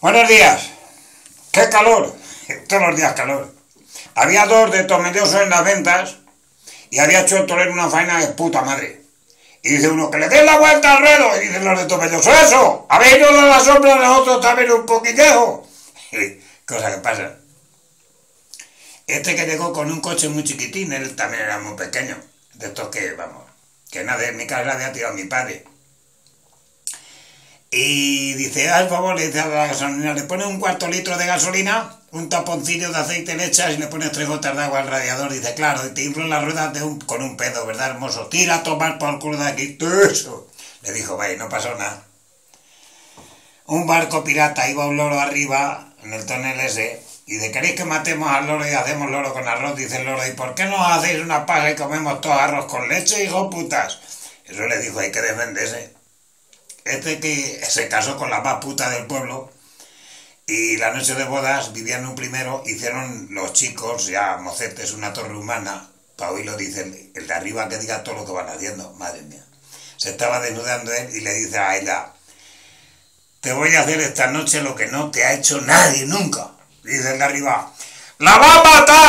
Buenos días. ¡Qué calor! Todos los días calor. Había dos de tomelloso en las ventas y había hecho el una faena de puta madre. Y dice uno, que le den la vuelta al ruedo. Y dicen los de tomelloso, ¡eso! ¿Habéis ido a la sombra de nosotros también un poquitejo? Cosa que pasa. Este que llegó con un coche muy chiquitín, él también era muy pequeño. De estos que, vamos, que nada, en mi casa había tirado mi padre. Y dice, al favor, le dice a la gasolina, le pone un cuarto litro de gasolina, un taponcillo de aceite le echas y le pones tres gotas de agua al radiador. Dice, claro, y te inflo las ruedas de un, con un pedo, ¿verdad, hermoso? Tira a tomar por el culo de aquí, eso. Le dijo, vaya, no pasó nada. Un barco pirata iba un loro arriba, en el tonel ese, y dice, ¿queréis que matemos al loro y hacemos loro con arroz? Dice el loro, ¿y por qué no hacéis una paja y comemos todos arroz con leche, hijo putas? Eso le dijo, hay que defenderse este que se casó con la más puta del pueblo y la noche de bodas vivían un primero, hicieron los chicos, ya mocetes, una torre humana, para lo dicen, el de arriba que diga todo lo que van haciendo, madre mía. Se estaba desnudando él y le dice a Aida, te voy a hacer esta noche lo que no te ha hecho nadie nunca. Dice el de arriba, ¡la va a matar!